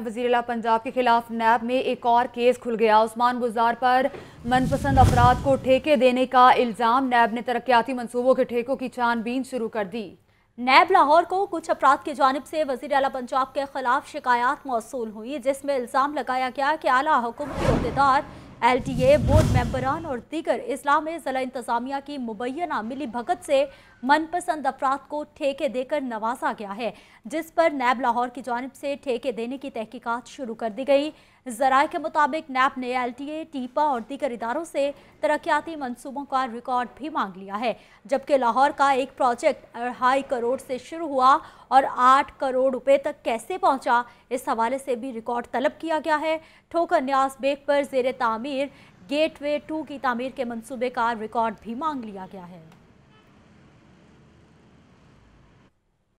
वज़ीर पंजाब के खिलाफ नैब में एक और केस खुल गया। उस्मान गुजार पर मनपसंद अफराद को ठेके देने का इल्ज़ाम। नैब ने तरक्याती मनसूबों के ठेकों की छानबीन शुरू कर दी। नैब लाहौर को कुछ अफराद की जानब से वज़ीर अला पंजाब के खिलाफ शिकायत मौसू हुई, जिसमें इल्ज़ाम लगाया गया कि आला हुकूमती अहदेदार एल टी ए बोर्ड मेम्बरान और दीगर इस्लाम ज़िला इंतज़ामिया की मुबैना मिली भगत से मनपसंद अफराद को ठेके देकर नवाजा गया है, जिस पर नैब लाहौर की जानब से ठेके देने की तहकीकात शुरू कर दी गई। जराये के मुताबिक नैब ने एल टी ए टीपा और दीगर इदारों से तरक्याती मनसूबों का रिकॉर्ड भी मांग लिया है, जबकि लाहौर का एक प्रोजेक्ट अढ़ाई करोड़ से शुरू हुआ और आठ करोड़ रुपए तक कैसे पहुँचा, इस हवाले से भी रिकॉर्ड तलब किया गया है। ठोकर न्यास बेग पर जेर तामीर गेट वे टू की तमीर के मंसूबे का रिकॉर्ड भी मांग लिया गया है।